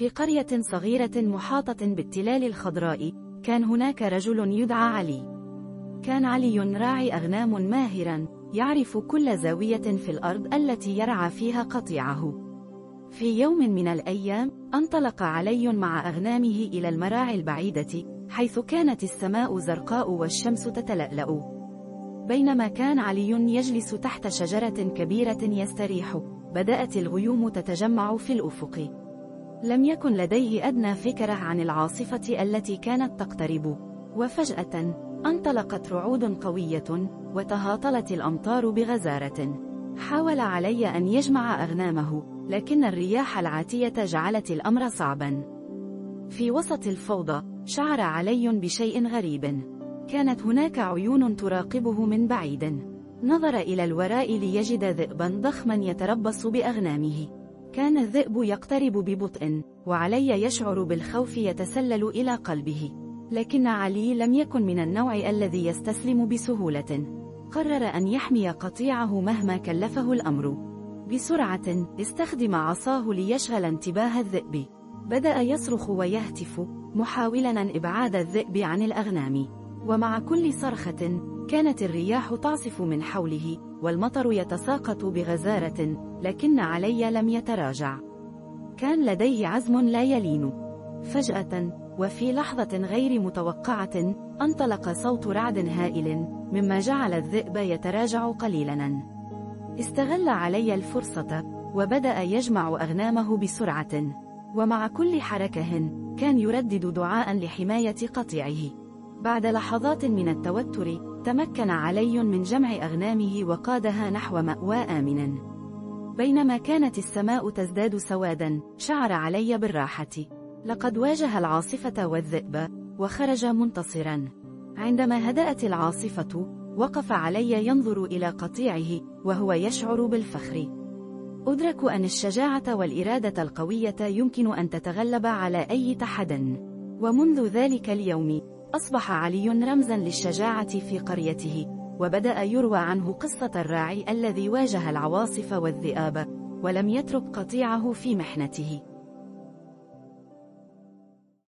في قرية صغيرة محاطة بالتلال الخضراء كان هناك رجل يدعى علي. كان علي راعي أغنام ماهرا يعرف كل زاوية في الأرض التي يرعى فيها قطيعه. في يوم من الأيام انطلق علي مع أغنامه إلى المراعي البعيدة حيث كانت السماء زرقاء والشمس تتلألأ. بينما كان علي يجلس تحت شجرة كبيرة يستريح بدأت الغيوم تتجمع في الأفق. لم يكن لديه أدنى فكرة عن العاصفة التي كانت تقترب. وفجأة انطلقت رعود قوية وتهاطلت الأمطار بغزارة. حاول علي أن يجمع أغنامه لكن الرياح العاتية جعلت الأمر صعبا. في وسط الفوضى شعر علي بشيء غريب. كانت هناك عيون تراقبه من بعيد. نظر إلى الوراء ليجد ذئبا ضخما يتربص بأغنامه. كان الذئب يقترب ببطء وعلي يشعر بالخوف يتسلل إلى قلبه. لكن علي لم يكن من النوع الذي يستسلم بسهولة. قرر أن يحمي قطيعه مهما كلفه الأمر. بسرعة استخدم عصاه ليشغل انتباه الذئب. بدأ يصرخ ويهتف محاولا إبعاد الذئب عن الأغنام. ومع كل صرخة كانت الرياح تعصف من حوله والمطر يتساقط بغزارة لكن علي لم يتراجع. كان لديه عزم لا يلين. فجأة وفي لحظة غير متوقعة انطلق صوت رعد هائل مما جعل الذئب يتراجع قليلا. استغل علي الفرصة وبدأ يجمع أغنامه بسرعة. ومع كل حركة كان يردد دعاء لحماية قطيعه. بعد لحظات من التوتر تمكن علي من جمع أغنامه وقادها نحو مأوى آمن بينما كانت السماء تزداد سوادا شعر علي بالراحة. لقد واجه العاصفة والذئب وخرج منتصرا. عندما هدأت العاصفة وقف علي ينظر إلى قطيعه وهو يشعر بالفخر. أدرك أن الشجاعة والإرادة القوية يمكن أن تتغلب على أي تحد. ومنذ ذلك اليوم أصبح علي رمزا للشجاعة في قريته وبدأ يروى عنه قصة الراعي الذي واجه العواصف والذئاب ولم يترك قطيعه في محنته.